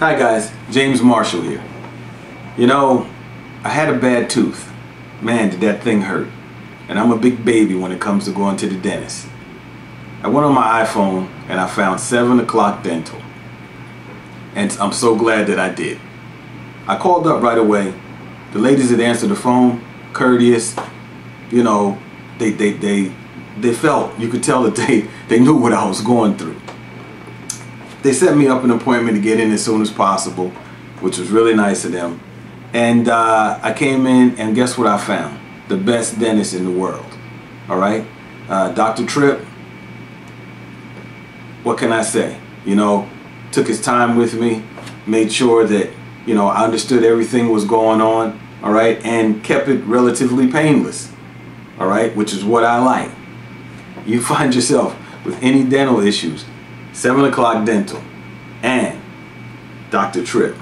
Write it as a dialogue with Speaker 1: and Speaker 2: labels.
Speaker 1: Hi guys, James Marshall here. You know, I had a bad tooth. Man, did that thing hurt. And I'm a big baby when it comes to going to the dentist. I went on my iPhone and I found 7 o'clock dental. And I'm so glad that I did. I called up right away. The ladies that answered the phone, courteous, you know, they, they, they, they felt, you could tell that they, they knew what I was going through they set me up an appointment to get in as soon as possible, which was really nice of them. And uh, I came in, and guess what I found? The best dentist in the world. All right, uh, Dr. Tripp. What can I say? You know, took his time with me, made sure that you know I understood everything was going on. All right, and kept it relatively painless. All right, which is what I like. You find yourself with any dental issues, 7 o'clock dental, and Dr. Tripp.